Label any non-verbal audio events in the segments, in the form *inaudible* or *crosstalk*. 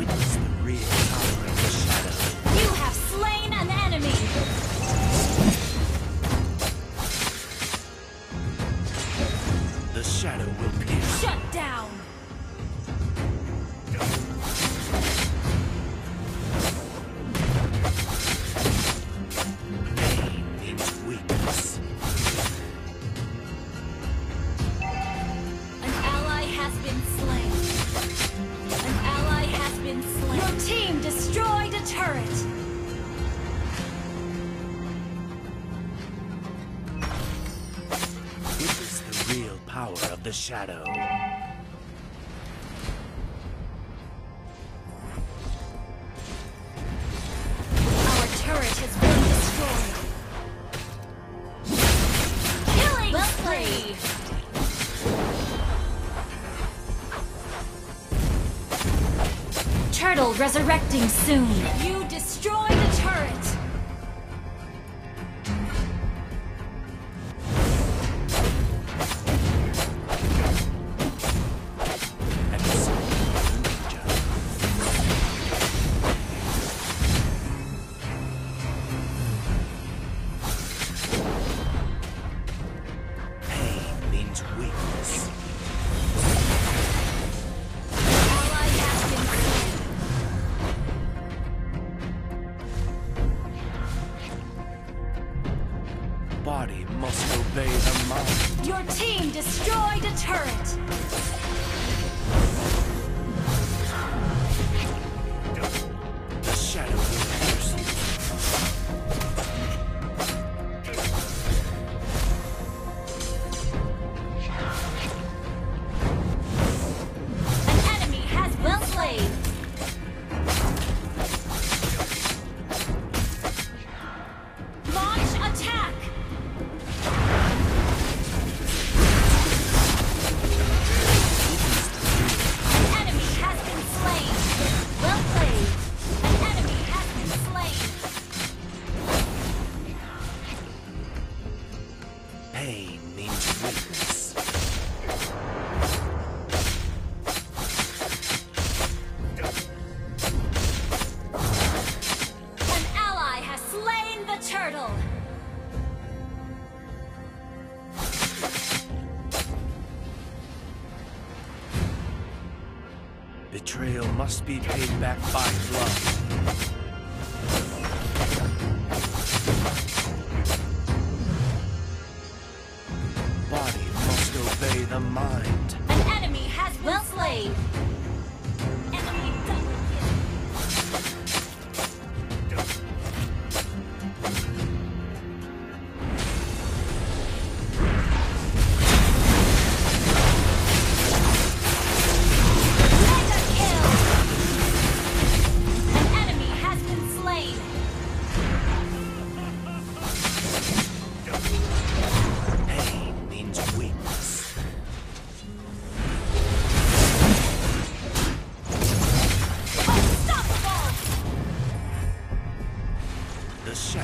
witness the real power of the shadow. You have slain an enemy! The shadow will pierce. Shut down! has been slain. The shadow. Our turret has been destroyed. Killing well spree! Turtle resurrecting soon. You Body must obey the mind. Your team destroyed a turret. Betrayal must be paid back by blood. Body must obey the mind. An enemy has been well slain.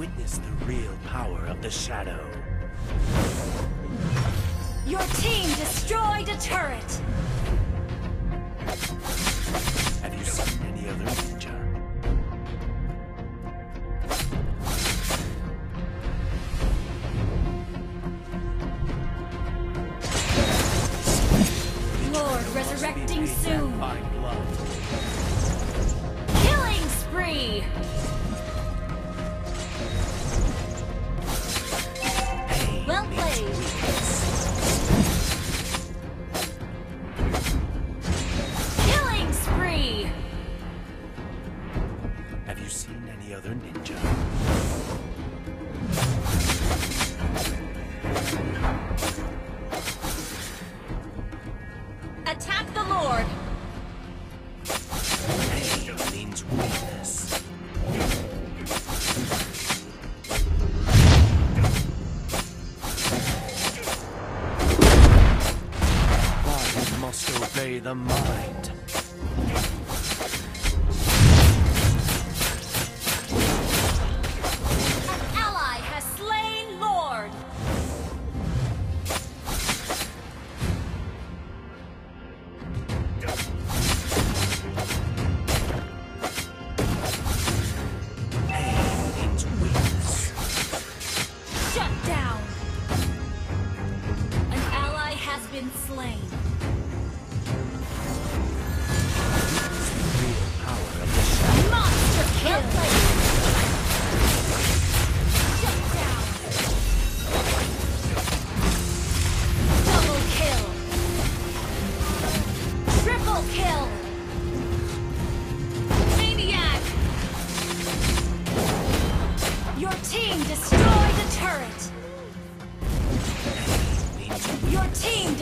Witness the real power of the shadow. Your team destroyed a turret. Have you seen any other ninja? Lord resurrecting soon. Killing spree. Obey the mind. An ally has slain Lord. Pain means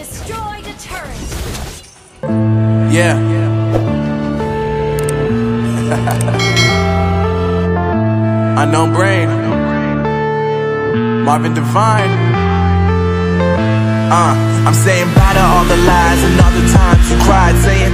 Destroy the turret. Yeah. yeah. *laughs* Unknown brain. Marvin Devine. Uh, I'm saying bye to all the lies and all the times you cried, saying.